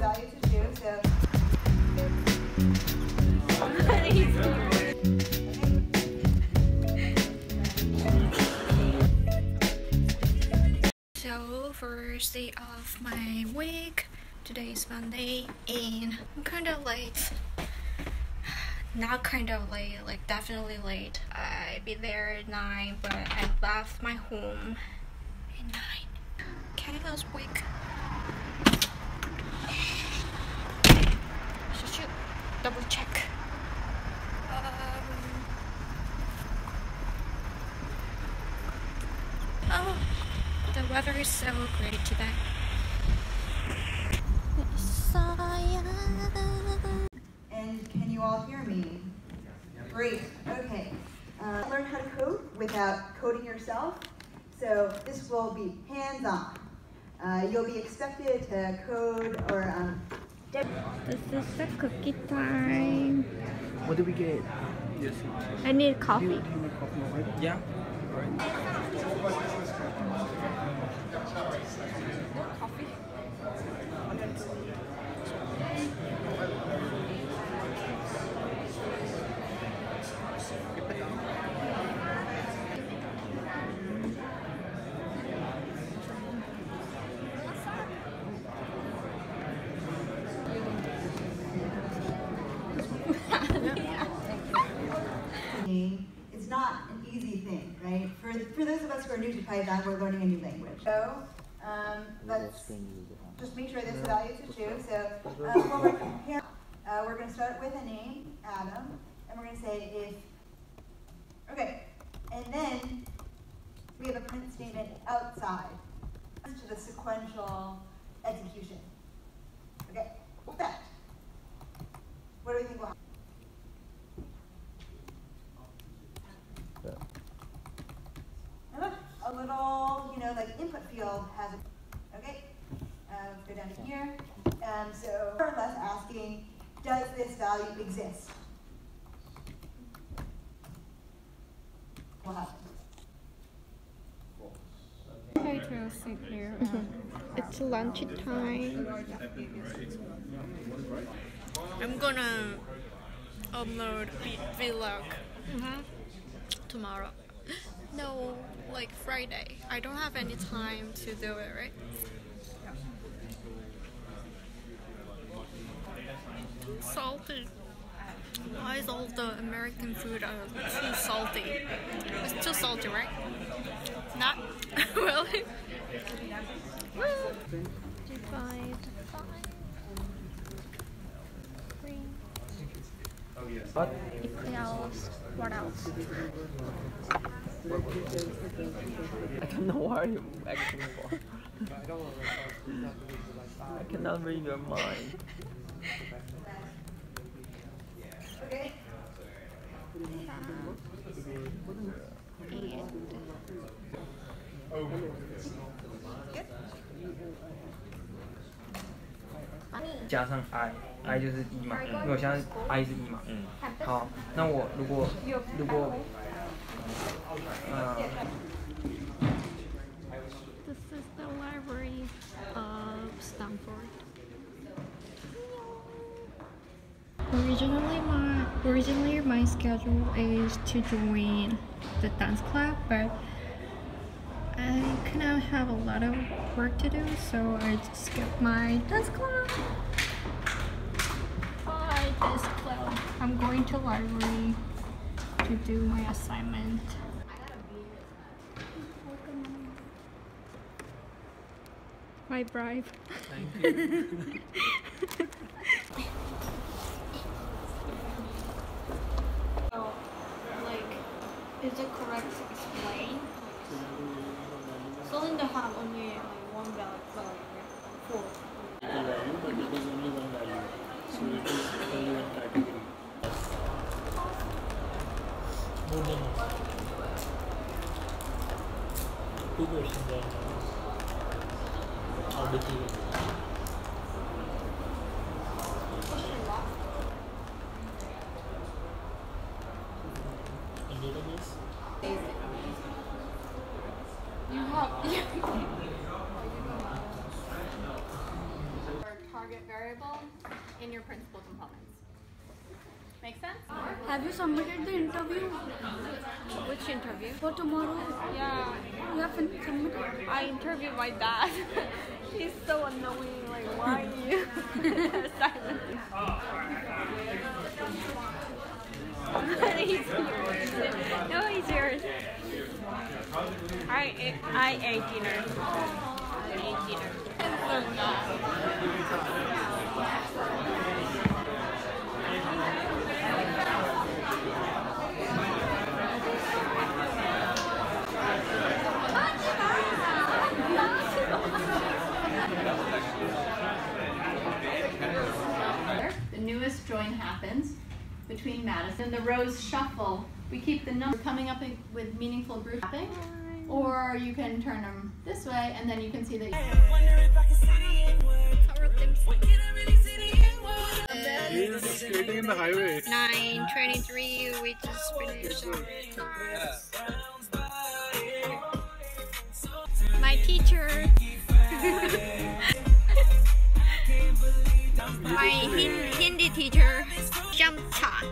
So. First day of my week. Today is Monday and I'm kinda late. Not kind of late, like definitely late. I'd be there at nine, but I left my home at nine. Okay, last week. Shoot, shoot. Double check. Um, oh, the weather is so great today. And can you all hear me? Great. Okay. Uh, learn how to code without coding yourself. So this will be hands-on. Uh, you'll be expected to code or um, This is the cookie time. What did we get? Yes. I need coffee. Yeah. It's not an easy thing, right? For, for those of us who are new to Python, we're learning a new language. So um, let's just make sure this value is true. So uh, when we're comparing, uh, we're going to start with a name, Adam, and we're going to say if, okay, and then we have a print statement outside to the sequential execution. Okay, that. What do we think will happen? Now look, a little, you know, like input field has a, okay, uh, go down to here. Um, so more or less asking, does this value exist? What happens? Hi, Chelsea here. It's lunch time. I'm gonna upload v- vlog tomorrow. No, like Friday. I don't have any time to do it, right? Salty. Why is all the American food uh, too salty? It's too salty, right? Not really. Well, divide What? equals what else? I don't know why you're acting for. I cannot read your mind Okay, good. 加上 i，i 就是一嘛，因为我现在 i 是一嘛。嗯。好，那我如果如果呃 This is the library of Stanford. Originally, my originally my schedule is to join the dance club, but I kind of have a lot of work to do, so I just skipped my dance club. Bye, dance club. I'm going to library to do my assignment. My bribe. Thank you. So, like, is it correct to explain? Cylinder have only like one value? Four. value, but it is only one value. So it is only one category. No, no. Two questions are now. In database, You have. or target target variable in your principal components. Make sense? Have you submitted the interview Which interview? for tomorrow? Yeah, You haven't submitted. I interviewed my dad. He's so annoying. Like, why are you silent? he's yours. No, he's yours. I I ate dinner. I ate dinner. So not. The newest join happens between Madison. The rows shuffle. We keep the number coming up with meaningful group mapping. Or you can turn them this way and then you can see that. Skating in the highway. 923, we just finished our class. My teacher. My Hin- Hindi teacher.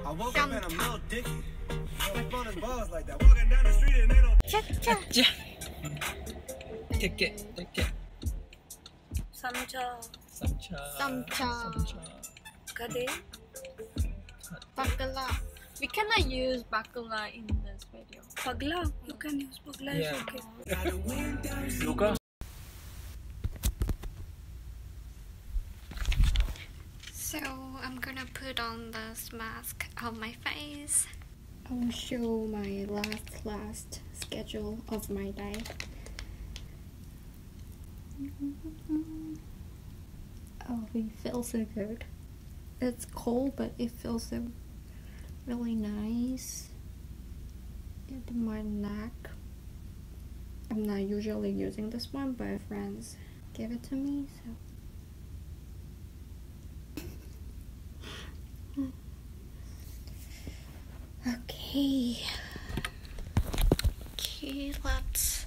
Jamcha. I woke up and I'm Jamcha. Lil Dicky. My phone is balls like that. Walking down the street and they don't. Cha-cha. Take it, take it. Samcha. Samcha. Samcha. Kade. Bakala. We cannot use bakula in this video. Pagla. You can use pagla. Yeah. Okay. Luca? So I'm gonna put on this mask on my face. I'll show my last last schedule of my day. Oh, it feels so good. It's cold, but it feels so really nice in my neck. I'm not usually using this one, but friends gave it to me, so. Okay. Okay, let's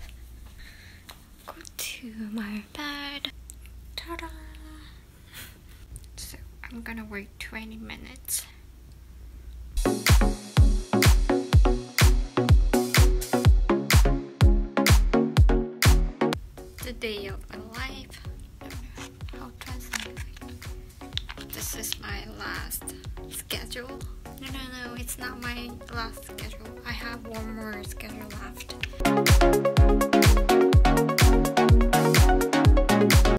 go to my bed. Ta-da! So I'm gonna wait 20 minutes. The day of This is my last schedule. No, no, no, it's not my last schedule. I have one more schedule left.